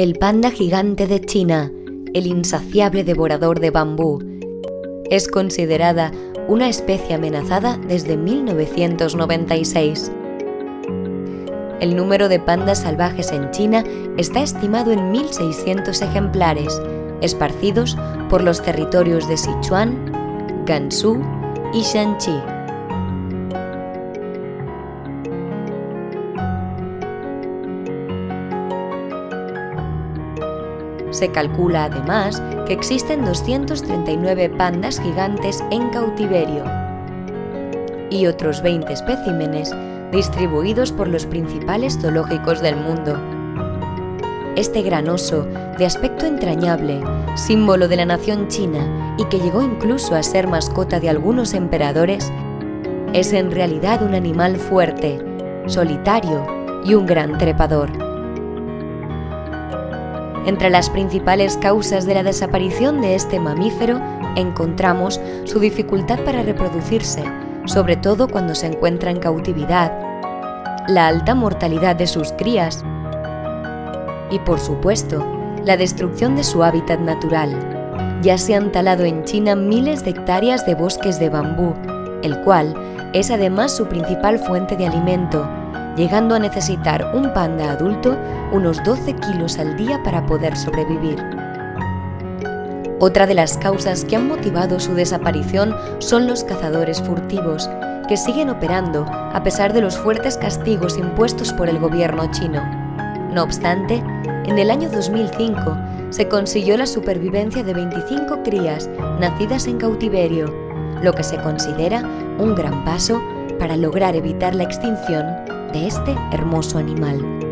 El panda gigante de China, el insaciable devorador de bambú, es considerada una especie amenazada desde 1996. El número de pandas salvajes en China está estimado en 1.600 ejemplares, esparcidos por los territorios de Sichuan, Gansu y Shanxi. Se calcula además que existen 239 pandas gigantes en cautiverio y otros 20 especímenes distribuidos por los principales zoológicos del mundo. Este gran oso, de aspecto entrañable, símbolo de la nación china y que llegó incluso a ser mascota de algunos emperadores, es en realidad un animal fuerte, solitario y un gran trepador. Entre las principales causas de la desaparición de este mamífero encontramos su dificultad para reproducirse, sobre todo cuando se encuentra en cautividad, la alta mortalidad de sus crías y, por supuesto, la destrucción de su hábitat natural. Ya se han talado en China miles de hectáreas de bosques de bambú, el cual es además su principal fuente de alimento, llegando a necesitar un panda adulto unos 12 kilos al día para poder sobrevivir. Otra de las causas que han motivado su desaparición son los cazadores furtivos, que siguen operando a pesar de los fuertes castigos impuestos por el gobierno chino. No obstante, en el año 2005 se consiguió la supervivencia de 25 crías nacidas en cautiverio, lo que se considera un gran paso para lograr evitar la extinción de este hermoso animal.